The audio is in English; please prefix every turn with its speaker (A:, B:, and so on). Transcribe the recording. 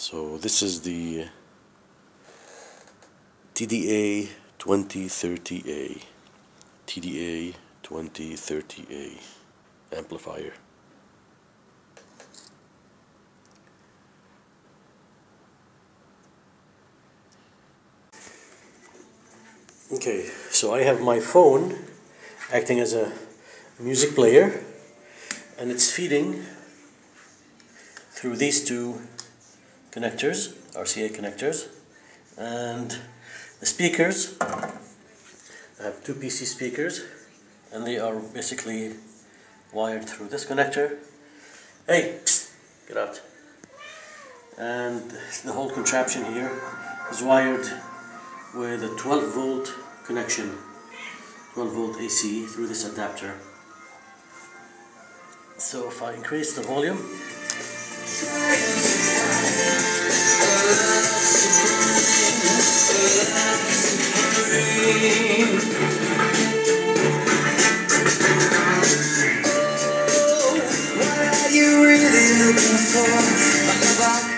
A: So this is the TDA 2030A TDA 2030A amplifier. Okay, so I have my phone acting as a music player and it's feeding through these two connectors, RCA connectors, and the speakers. I have two PC speakers, and they are basically wired through this connector. Hey, psst, get out. And the whole contraption here is wired with a 12 volt connection, 12 volt AC through this adapter. So if I increase the volume, what are you really looking for? My love